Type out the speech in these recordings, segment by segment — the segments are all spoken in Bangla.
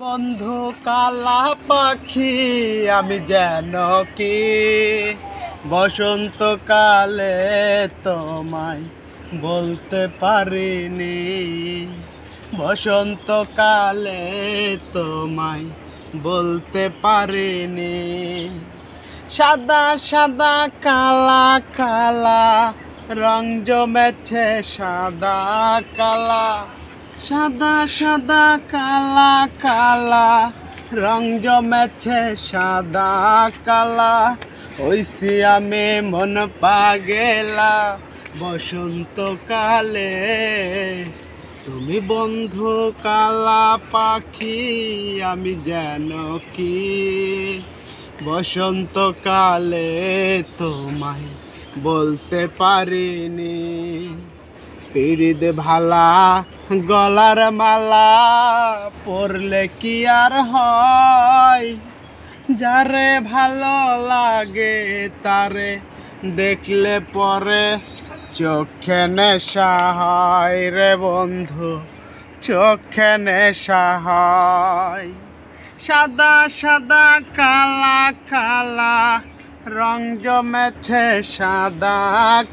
বন্ধু কালা পাখি, আমি যেন কি? বসন্তকালে তোমায় বলতে পারিনি। বসন্তকালে তোমায় বলতে পারিনি। সাদা সাদা, কালা কালা, রং জমেছে সাদা, কালা। সাদা সাদা, কালা কালা, রং জমেছে সাদা, কালা। ওইসি আমি মন পাগেলা, বসন্তকালে। তুমি বন্ধু কালা পাখি, আমি যেন কি? বসন্তকালে তোমায় বলতে পারিনি। পিড়িদ ভালা গলার মালা পরলে কি আর হয়? যারে ভালো লাগে তারে দেখলে পরে চোখে নেশা হয় রে বন্ধু, চোখে নেশা হয়। সাদা সাদা, কালা কালা, রং জমেছে সাদা,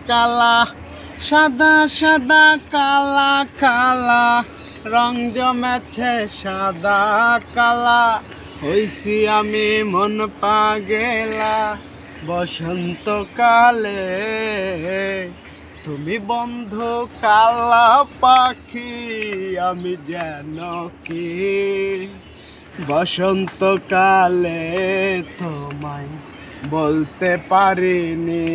কালা। সাদা সাদা, কালা কালা, রং জমেছে সাদা, কালা। হইছি আমি মন পাগেলা, বসন্তকালে। তুমি বন্ধু কালা পাখি, আমি যেন কি? বসন্তকালে তোমায় বলতে পারিনি।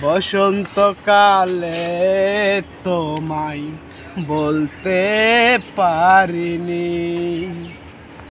বসন্তকালে তোমায় বলতে পারিনি।